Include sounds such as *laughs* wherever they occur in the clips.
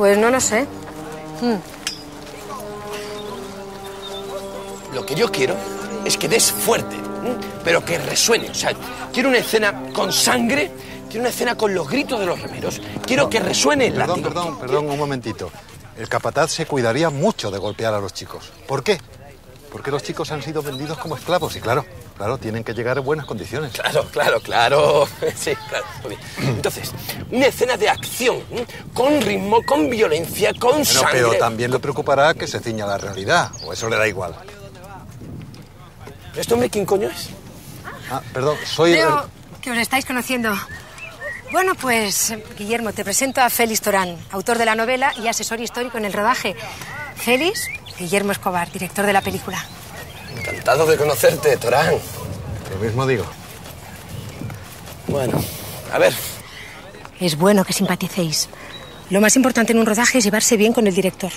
Pues no lo sé. Hmm. Lo que yo quiero es que des fuerte, pero que resuene. O sea, quiero una escena con sangre, quiero una escena con los gritos de los remeros. Quiero que resuene el Perdón, látigo. perdón, perdón, un momentito. El capataz se cuidaría mucho de golpear a los chicos. ¿Por qué? Porque los chicos han sido vendidos como esclavos y claro, claro, tienen que llegar en buenas condiciones. Claro, claro, claro. *laughs* Sí, claro. Muy bien. Entonces, una escena de acción, ¿m? con ritmo, con violencia, con Bueno, sangre. pero también le preocupará que se ciña a la realidad, o eso le da igual. ¿Este hombre quién coño es? Ah, perdón, soy... el- Creo que os estáis conociendo. Bueno, pues, Guillermo, te presento a Félix Torán, autor de la novela y asesor histórico en el rodaje. Félix, Guillermo Escobar, director de la película. Encantado de conocerte, Torán. Lo mismo digo. Bueno, a ver, Es bueno que simpaticéis. Lo más importante en un rodaje es llevarse bien con el director.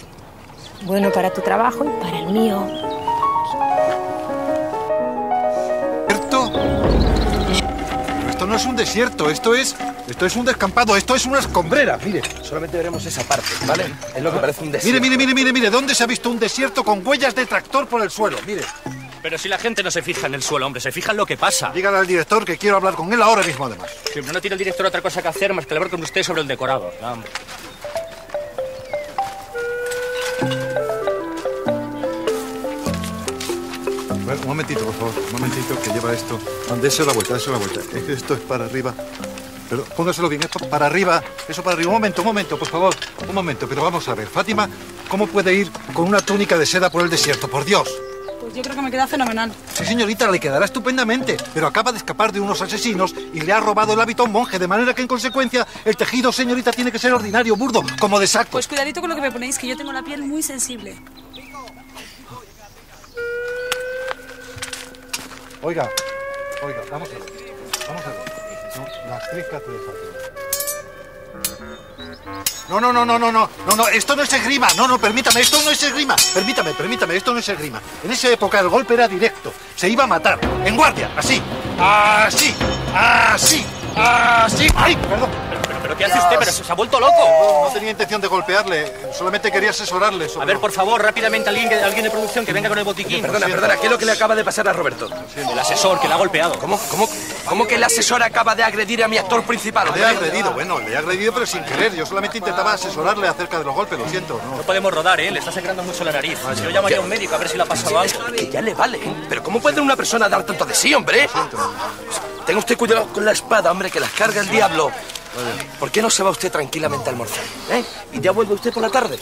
Bueno para tu trabajo y para el mío. No es un desierto, esto es... Esto es un descampado, esto es una escombrera, mire. solamente veremos esa parte, ¿vale? Es lo que parece un Mire, desierto. mire, mire, mire, mire, ¿dónde se ha visto un desierto con huellas de tractor por el suelo? Mire, Pero si la gente no se fija en el suelo, hombre, se fija en lo que pasa. dígale al director que quiero hablar con él ahora mismo, además. Si no tiene el director otra cosa que hacer más que hablar con usted sobre el decorado. Vamos. Bueno, momentito, por favor, un momentito, que lleva esto. Dese la vuelta, dese la vuelta. Es esto es para arriba. Pero póngaselo bien, esto para arriba, eso para arriba. Un momento, un momento, por favor, un momento. Pero vamos a ver, Fátima, ¿cómo puede ir con una túnica de seda por el desierto? Por Dios. Pues yo creo que me queda fenomenal. Sí, señorita, le quedará estupendamente, pero acaba de escapar de unos asesinos y le ha robado el hábito a un monje, de manera que en consecuencia el tejido, señorita, tiene que ser ordinario, burdo, como de saco. Pues cuidadito con lo que me ponéis, que yo tengo la piel muy sensible. Oiga, oiga, vamos a ver, vamos a ver. No, la actriz que hace de Fátima. No, no, no, no, no, no, no, no, esto no es esgrima, no, no, permítame, esto no es esgrima, permítame, permítame, esto no es esgrima. En esa época el golpe era directo, se iba a matar, en guardia, así, así, así, así. ¡Ay, perdón! Pero, ¿qué hace usted? Pero se ha vuelto loco. No, no tenía intención de golpearle, solamente quería asesorarle sobre A ver, lo- por favor, rápidamente alguien, que- alguien de producción que venga con el botiquín. Perdona, perdona, ¿qué es lo que le acaba de pasar a Roberto? El asesor que le ha golpeado. ¿Cómo, cómo, cómo que el asesor acaba de agredir a mi actor principal? Le he agredido, bueno, le he agredido, pero sin querer. Yo solamente intentaba asesorarle acerca de los golpes, lo siento. No. No podemos rodar, ¿eh? Le está sangrando mucho la nariz. Si yo llamaría a un médico a ver si le ha pasado algo. Que ya le vale, ¿eh? Pero ¿cómo puede una persona dar tanto de sí, hombre? Tenga usted cuidado con la espada, hombre, que las carga el diablo. ¿Por qué no se va usted tranquilamente a almorzar? ¿eh? Y ya vuelve usted por la tarde.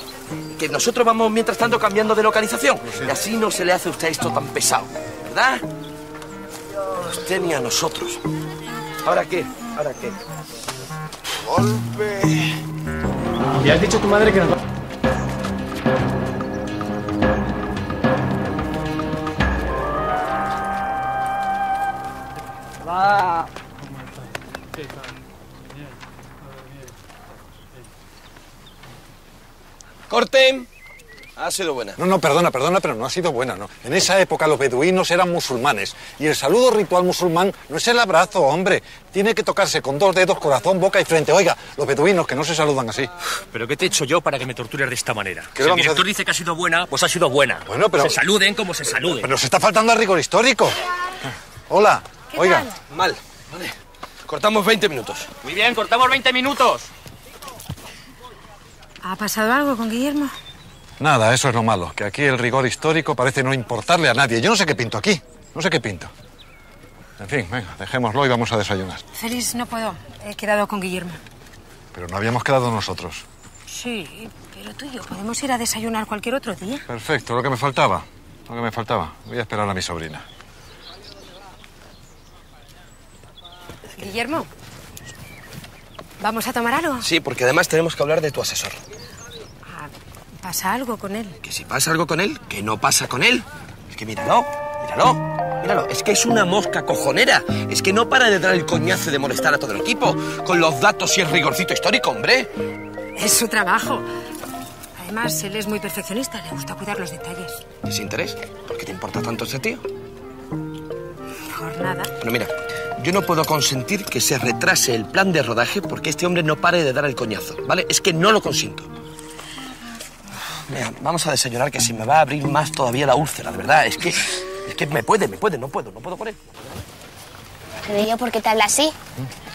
Que nosotros vamos, mientras tanto, cambiando de localización. Y así no se le hace a usted esto tan pesado, ¿verdad? A usted ni a nosotros. ¿Ahora qué? ¿Ahora qué? Golpe. ¿Le has dicho a tu madre que nos va... Corte. Ha sido buena. No, no, perdona, perdona, pero no ha sido buena, ¿no? En esa época los beduinos eran musulmanes y el saludo ritual musulmán no es el abrazo, hombre. Tiene que tocarse con dos dedos, corazón, boca y frente. Oiga, los beduinos que no se saludan así. ¿Pero qué te he hecho yo para que me tortures de esta manera? ¿Qué Si el director dice que ha sido buena, pues ha sido buena. Bueno, pero- Se saluden como se saluden. Pero se está faltando al rigor histórico. Hola, oiga. Mal. Vale. Cortamos 20 minutos. Muy bien, cortamos 20 minutos. ¿Ha pasado algo con Guillermo? Nada, eso es lo malo, que aquí el rigor histórico parece no importarle a nadie. Yo no sé qué pinto aquí, no sé qué pinto. En fin, venga, dejémoslo y vamos a desayunar. Félix, no puedo. He quedado con Guillermo. Pero no habíamos quedado nosotros. Sí, pero tú y yo podemos ir a desayunar cualquier otro día. Perfecto, lo que me faltaba. Lo que me faltaba. Voy a esperar a mi sobrina. Guillermo, ¿vamos a tomar algo? Sí, porque además tenemos que hablar de tu asesor. ¿Pasa algo con él? Que si pasa algo con él, que no pasa con él. Es que míralo, míralo, míralo. Es que es una mosca cojonera. Es que no para de dar el coñazo de molestar a todo el equipo. Con los datos y el rigorcito histórico, hombre. Es su trabajo. Además, él es muy perfeccionista, le gusta cuidar los detalles. ¿Es interés? ¿Por qué te importa tanto ese tío? Por nada. Bueno, mira, yo no puedo consentir que se retrase el plan de rodaje porque este hombre no pare de dar el coñazo, ¿vale? Es que no lo consiento. Mira, vamos a desayunar que se me va a abrir más todavía la úlcera, de verdad. Es que, es que me puede, me puede, no puedo, no puedo con él. Pero yo, ¿por qué te hablas así?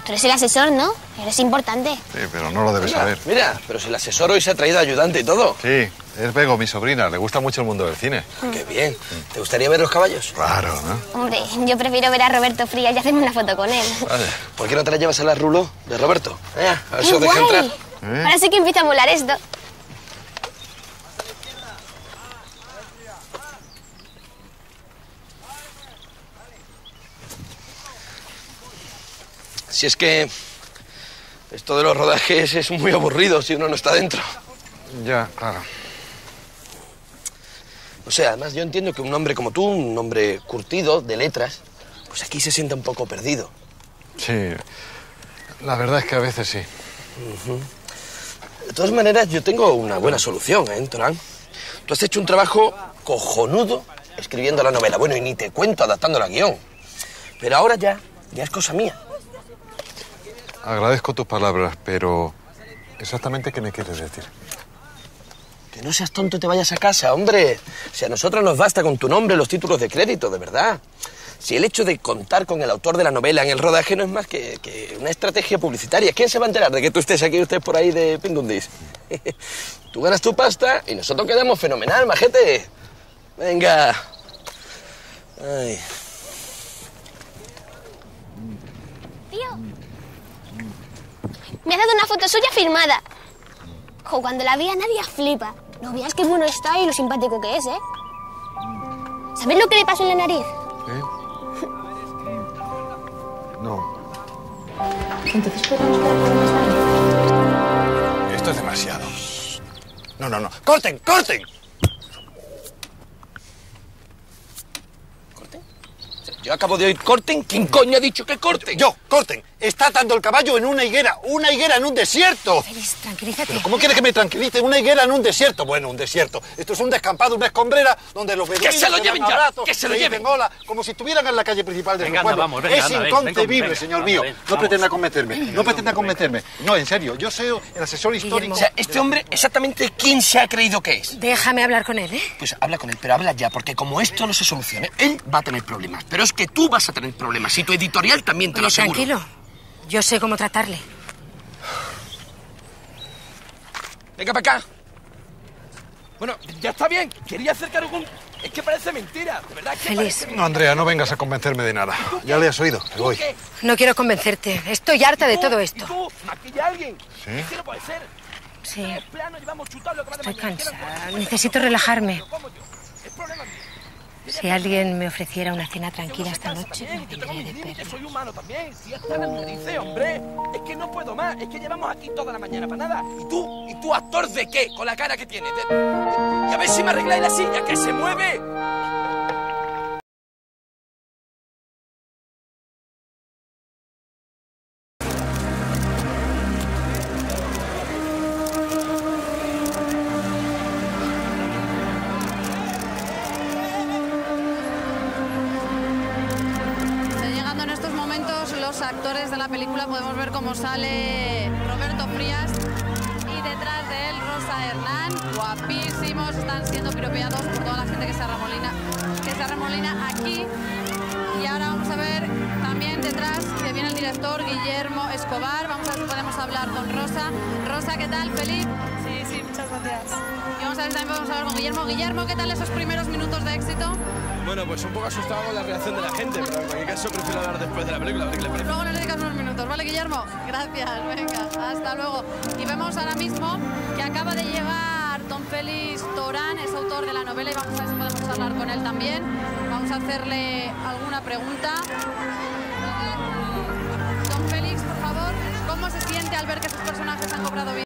Tú eres el asesor, ¿no? Eres importante. Sí, pero no lo debes Mira, saber. mira, pero si el asesor hoy se ha traído ayudante y todo. Sí, es Bego, mi sobrina. Le gusta mucho el mundo del cine. Qué bien. ¿Te gustaría ver los caballos? Claro, ¿no? Hombre, yo prefiero ver a Roberto Frías y hacerme una foto con él. Vale. ¿Por qué no te la llevas a la rulo de Roberto? Eh, a ver si entrar. Ahora sí que empieza a molar esto. Si es que esto de los rodajes es muy aburrido si uno no está dentro. Ya, claro. O sea, además yo entiendo que un hombre como tú, un hombre curtido de letras, pues aquí se siente un poco perdido. Sí. La verdad es que a veces sí. De todas maneras, yo tengo una buena solución, ¿eh, Torán? Tú has hecho un trabajo cojonudo escribiendo la novela. Bueno, y ni te cuento adaptando la guion. Pero ahora ya, ya es cosa mía. Agradezco tus palabras, pero exactamente qué me quieres decir. Que no seas tonto y te vayas a casa, hombre. Si a nosotros nos basta con tu nombre los títulos de crédito, de verdad. Si el hecho de contar con el autor de la novela en el rodaje no es más que, una estrategia publicitaria, ¿quién se va a enterar de que tú estés aquí y usted por ahí de pingundis? *laughs* tú ganas tu pasta y nosotros quedamos fenomenal, majete. Venga. Ay. Tío. Me has dado una foto suya firmada. Jo, cuando la vea nadie flipa. No veas qué bueno está y lo simpático que es, ¿eh? ¿Sabes lo que le pasó en la nariz? ¿Eh? No. Entonces podemos quedar con más tarde. Esto es demasiado. No, no, no. ¡Corten! ¡Corten! Yo acabo de oír corten. ¿Quién coño ha dicho que corten? Yo, corten. Está atando el caballo en una higuera. Una higuera en un desierto. Félix, tranquilízate. ¿Pero ¿Cómo quieres que me tranquilice? Una higuera en un desierto. Bueno, un desierto. Esto es un descampado, una escombrera donde los beduinos se lo lleven ya, abrazos, que se lo lleven. hola, como si estuvieran en la calle principal de Venga, su anda, pueblo. vamos, venga, es anda, inconcebible, señor mío. no vamos. pretenda convencerme. No pretenda convencerme. No, en serio. Yo soy el asesor histórico. O sea, este hombre, exactamente quién se ha creído que es. Déjame hablar con él, ¿eh? Pues habla con él, pero habla ya, porque como esto no se solucione, él va a tener problemas. Pero es que tú vas a tener problemas y tu editorial también te lo aseguro. tranquilo. Yo sé cómo tratarle. Venga para acá. Bueno, ya está bien. Quería acercar algún... Es que parece mentira, de verdad. que parece- No, Andrea, no vengas a convencerme de nada. Ya le has oído. Me voy. ¿Qué? No quiero convencerte. Estoy harta de ¿Tú? todo ¿Y esto. tú? ¿Maquilla a alguien? ¿Sí? Es que no puede ser. Sí, estoy cansada. Necesito relajarme. Como yo. Es problema mío. Si alguien me ofreciera una cena tranquila esta noche, me vendría de soy humano también. Si está me dice, hombre. Es que no puedo más. Es que llevamos aquí toda la mañana para nada. ¿Y tú? ¿Y tú actor de qué? Con la cara que tienes. Y a ver si me arregláis la silla, que se mueve. Los actores de la película. Podemos ver cómo sale Roberto Frías y detrás de él Rosa Hernán. Guapísimos, están siendo piropeados por toda la gente que se arremolina, que se arremolina aquí. Y ahora vamos a ver también detrás que viene el director Guillermo Escobar. Vamos a ver si podemos hablar con Rosa. Rosa, ¿qué tal? ¿Feliz? Gracias. Y vamos a ver también podemos hablar con Guillermo. Guillermo, ¿qué tal esos primeros minutos de éxito? Bueno, pues un poco asustado con la reacción de la gente, pero en cualquier caso prefiero hablar después de la película, a. Luego nos dedicas unos minutos, ¿vale, Guillermo? Gracias, venga, hasta luego. Y vemos ahora mismo que acaba de llegar don Félix Torán, es autor de la novela, y vamos a ver si podemos hablar con él también. Vamos a hacerle alguna pregunta. Don Félix, por favor, ¿cómo se siente al ver que sus personajes han cobrado vida?